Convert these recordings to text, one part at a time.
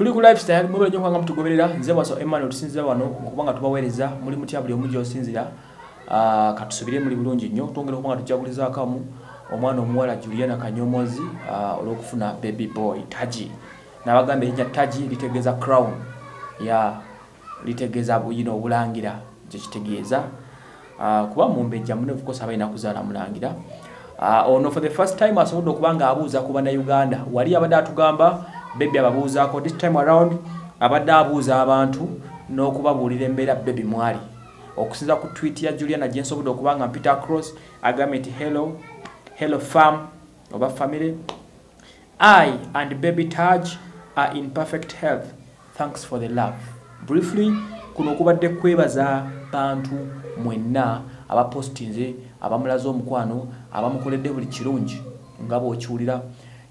tuli ku lifestyle mwebale nnyo kubanga mutugoberera. Nze bwaso emmanuel tusinzira wano kubanga tubaweereza muli mutya buli omu gyosinzira. Ah, katusubire muli bulungi nnyo. Twongera okubanga tujagulizaakamu omwana omuwala juliana kanyomozi ah, olw'okufuna baby boy taji. Nabagamba erinnya taji litegeeza crown ya litegeeza buyino obulangira kyekitegeeza Ah, kuba mumbejja munevukosa balina kuzaala mulangira. Ono for the first time asobodde okuba nga abuuza ku bannayuganda. Wali abadde atugamba bebi ababuuzaako this time around abadde abuuza abantu n'okubabuulira embeera bebi mwali. Okusinza ku tweet ya juliana gye nsobodde okuba nga mpita across agambye nti hello hello fam oba family. I and baby taj are in perfect health. Thanks for the love. Briefly kuno okubadde kwebaza bantu mwenna abapostinze abamulaze omukwano abamukoledde buli kirungi nga bw'okiwulira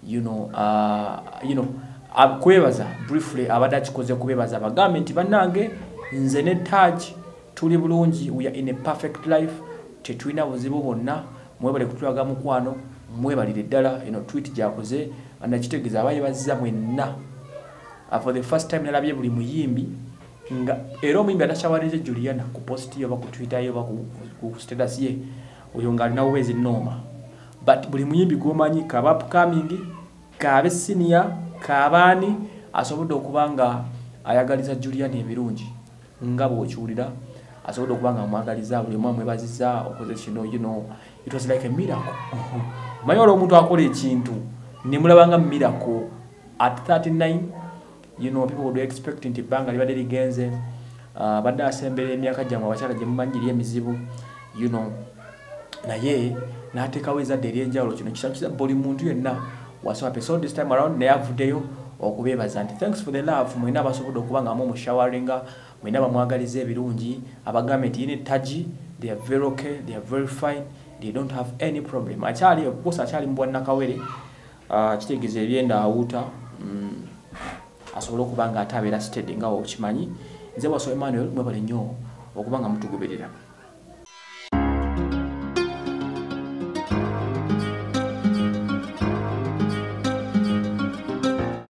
you know, uh, you know, ab- kwebaza briefly abadde akikoze kubebaza bagambe nti bannange nze ne taj tuli bulungi we are in a perfect life tetulina buzibu bwonna mwebale kutulaga mukwano mwebalire ddala eno tweet gyakoze nakitegeeza abayebaziza mwenna. Uh, for the first time nalabye buli muyimbi nga era omuyimbi atakyawalize juliana ku post ye oba ku twitter ye oba ku, status ye oyo ng'alina wezi nooma but buli muyimbi gwomanyi kaba upcoming kabe senior kabaani asobodde okuba nga ayagaliza juliana ebirungi nga bw'okiwulira asobodde okuba nga amwagaliza buli omu amwebaziza okoze kino you know, it was like a miracle. Manyi olwo omuntu akola ekintu nemulaba nga miracle. At 39 you know, people would expect nti ebbanga libadde ligenze uh, badde asembera emyaka gyammwe abakyala gye mumanyi eri emizibu you know, naye n'ateekawo ezadde eryenjawulo kino kisakiza buli muntu yenna waswape so this time around naye avuddeyo okubeebaza nti thanks for the love. Mwena abasobodde okuba nga mumushawaringa mwena bamwagaliza ebirungi. Abagambe nti yine taji they are very okay they are very fine they don't have any problem. Akyali okukosa akyali mu bwannakawere uh, kitegeeza ebyenda awuuta mm, asobole okuba nga ate abeera steady nga wokimanyi. Nze bwaso emmanuel mwebale nnyo okuba nga mutugoberera